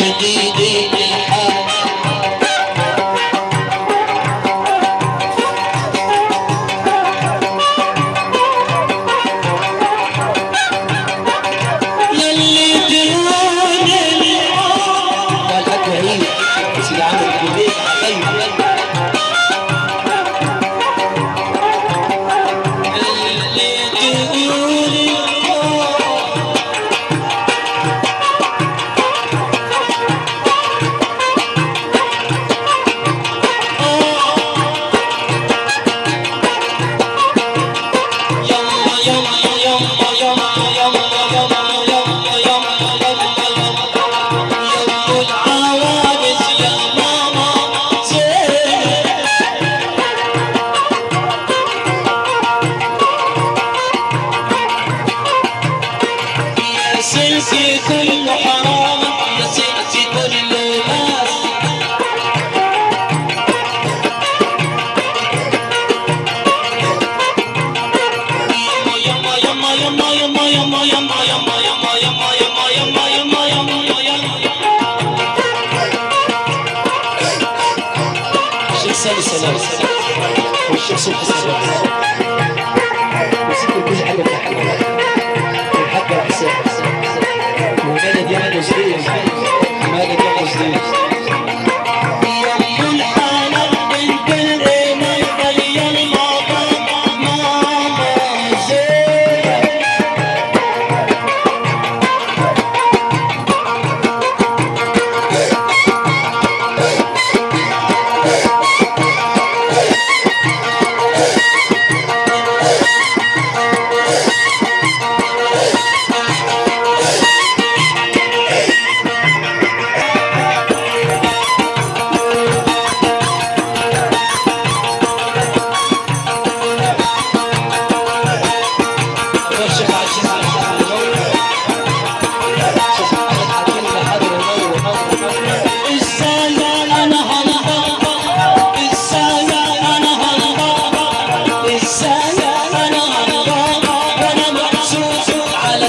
शकीदी Seni sever. Hoşça kal.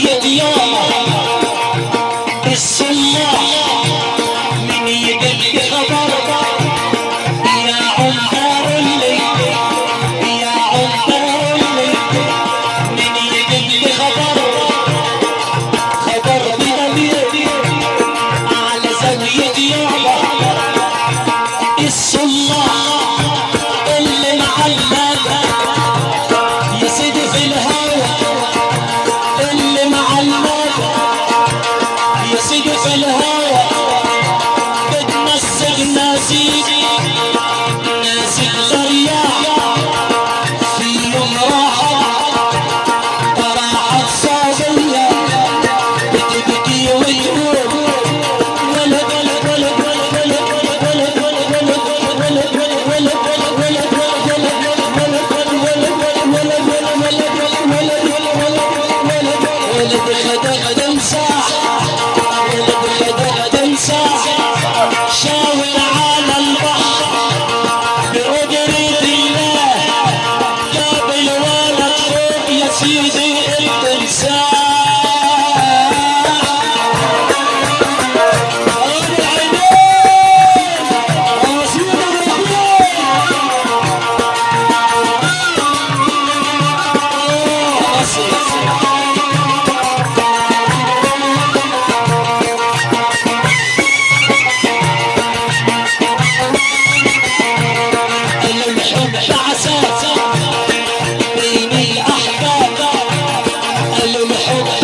Y te Es un shake